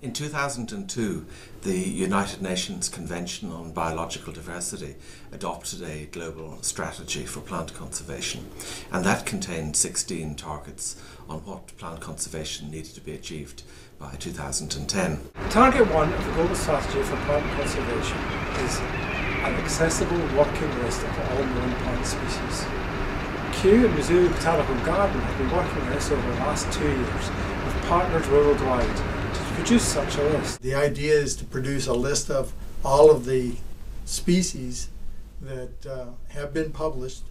In 2002, the United Nations Convention on Biological Diversity adopted a global strategy for plant conservation, and that contained 16 targets on what plant conservation needed to be achieved by 2010. Target 1 of the Global Strategy for Plant Conservation is an accessible working list of all known plant species. Kew and Missouri Botanical Garden have been working on this over the last two years with partners worldwide produce such a list. The idea is to produce a list of all of the species that uh, have been published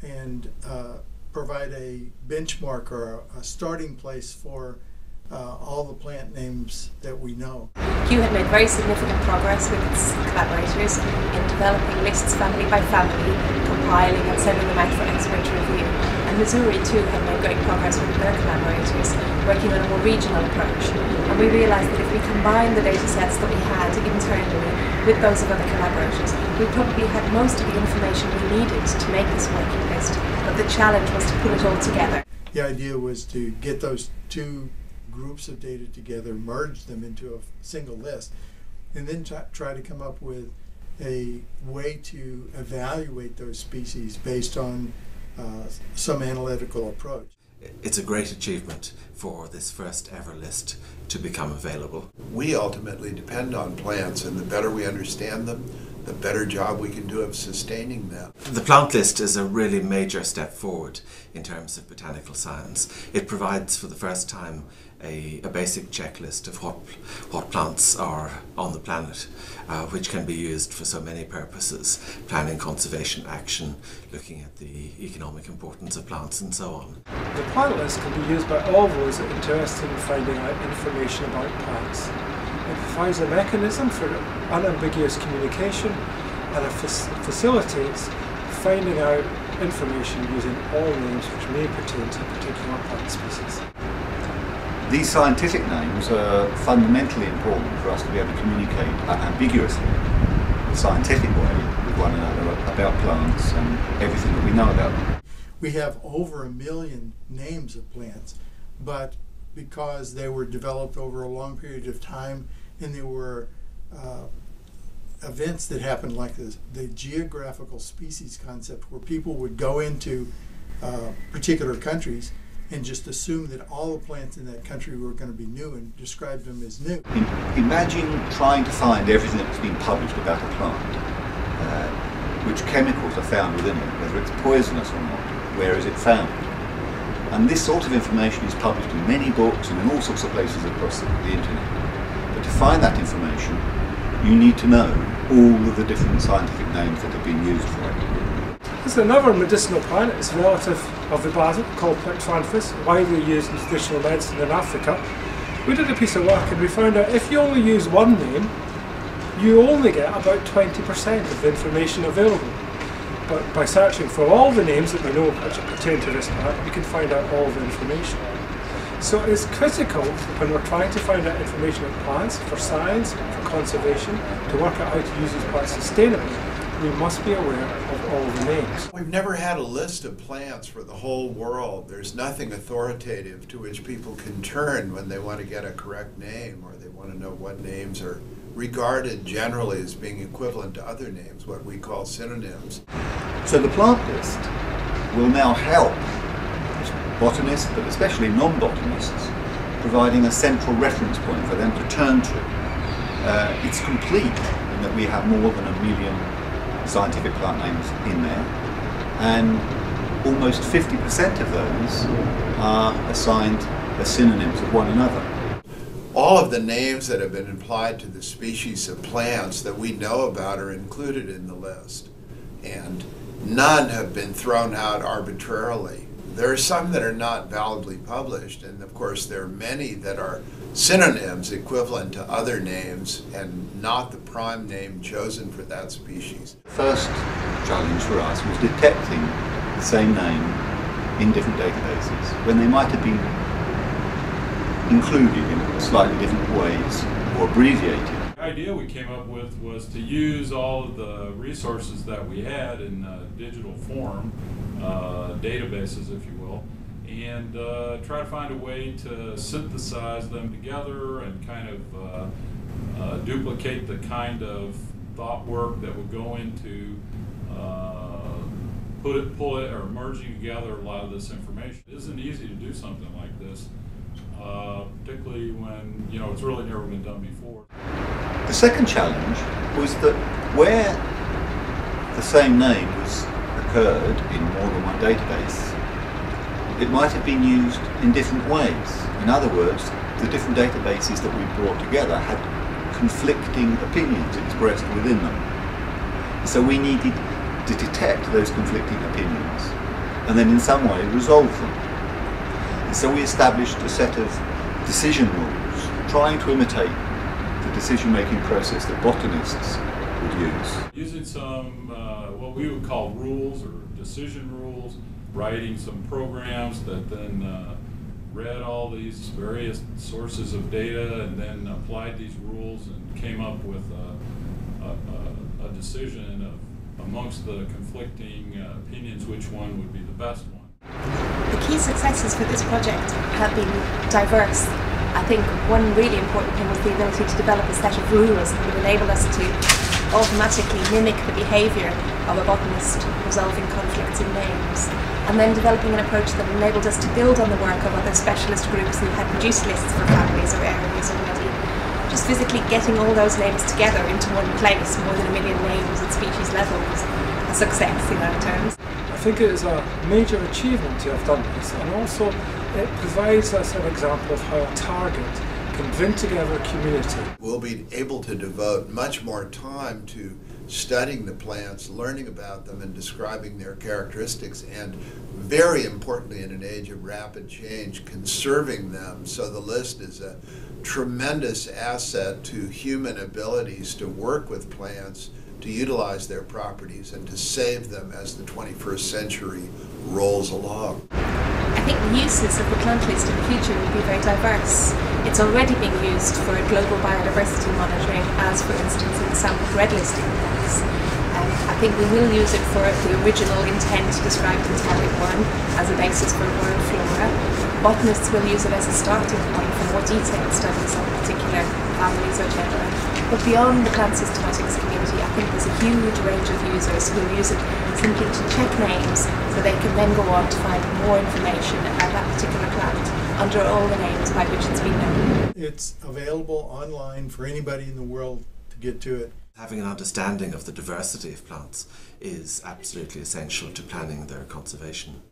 and uh, provide a benchmark or a, a starting place for uh, all the plant names that we know. Kew had made very significant progress with its collaborators in developing lists family by family, compiling and sending them out for expert review. And Missouri too had made great progress with their collaborators, working on a more regional approach. And we realised that if we combine the data sets that we had internally with those of other collaborators, we probably had most of the information we needed to make this working list. But the challenge was to put it all together. The idea was to get those two groups of data together, merge them into a single list, and then try to come up with a way to evaluate those species based on uh, some analytical approach. It's a great achievement for this first ever list to become available. We ultimately depend on plants, and the better we understand them, the better job we can do of sustaining them. The plant list is a really major step forward in terms of botanical science. It provides for the first time a, a basic checklist of what, what plants are on the planet, uh, which can be used for so many purposes, planning conservation action, looking at the economic importance of plants and so on. The plant list can be used by all those interested in finding out information about plants. It provides a mechanism for unambiguous communication and it facilitates finding out information using all names which may pertain to a particular plant species. These scientific names are fundamentally important for us to be able to communicate ambiguously, the scientific way, with one another about plants and everything that we know about them. We have over a million names of plants, but because they were developed over a long period of time and there were uh, events that happened like this, the geographical species concept where people would go into uh, particular countries and just assume that all the plants in that country were going to be new and describe them as new. Imagine trying to find everything that's been published about a plant, uh, which chemicals are found within it, whether it's poisonous or not, where is it found. And this sort of information is published in many books and in all sorts of places across the, the internet. But to find that information, you need to know all of the different scientific names that have been used for it. There's another medicinal plant, it's a relative of the basil, called Plectranthus, widely used in traditional medicine in Africa. We did a piece of work and we found out if you only use one name, you only get about 20% of the information available. But by searching for all the names that we know which pertain to this plant, we can find out all the information. So it's critical when we're trying to find out information on plants, for science, for conservation, to work out how to use these plants sustainably, we must be aware of all the names. We've never had a list of plants for the whole world. There's nothing authoritative to which people can turn when they want to get a correct name or they want to know what names are regarded generally as being equivalent to other names, what we call synonyms. So the plant list will now help botanists, but especially non-botanists, providing a central reference point for them to turn to. Uh, it's complete in that we have more than a million scientific plant names in there, and almost 50% of those are assigned as synonyms of one another all of the names that have been applied to the species of plants that we know about are included in the list. And none have been thrown out arbitrarily. There are some that are not validly published, and of course, there are many that are synonyms equivalent to other names and not the prime name chosen for that species. First challenge for us was detecting the same name in different databases when they might have been included in slightly different ways or abbreviated. The idea we came up with was to use all of the resources that we had in uh, digital form, uh, databases if you will, and uh, try to find a way to synthesize them together and kind of uh, uh, duplicate the kind of thought work that would go into uh, put it, pull it, or merging together a lot of this information. It isn't easy to do something like this, uh, particularly when you know it's really never been done before. The second challenge was that where the same name was occurred in more than one database, it might have been used in different ways. In other words, the different databases that we brought together had conflicting opinions expressed within them. So we needed to detect those conflicting opinions and then in some way resolve them. So we established a set of decision rules, trying to imitate the decision-making process that botanists would use. Using some, uh, what we would call rules or decision rules, writing some programs that then uh, read all these various sources of data and then applied these rules and came up with a, a, a, a decision of amongst the conflicting uh, opinions which one would be the best one. The key successes for this project have been diverse. I think one really important thing was the ability to develop a set of rules that would enable us to automatically mimic the behaviour of a botanist resolving conflicts in names. And then developing an approach that enabled us to build on the work of other specialist groups who had produced lists for families or areas already. Just physically getting all those names together into one place, more than a million names at species level, was a success in our terms. I think it is a major achievement to have done this, and also it provides us an example of how a target can bring together a community. We'll be able to devote much more time to studying the plants, learning about them, and describing their characteristics, and very importantly, in an age of rapid change, conserving them. So the list is a tremendous asset to human abilities to work with plants, to utilize their properties, and to save them as the 21st century rolls along. I think the uses of the plant list in the future will be very diverse. It's already being used for global biodiversity monitoring, as for instance in the sample red listing index. Um, I think we will use it for the original intent described in Topic 1 as a basis for world flora. Botanists will use it as a starting point for more detailed studies on particular families or genera. But beyond the plant systematics community, I think there's a huge range of users who use it simply to check names so they can then go on to find more information about that particular plant under all the names by which it's been known. It's available online for anybody in the world to get to it. Having an understanding of the diversity of plants is absolutely essential to planning their conservation.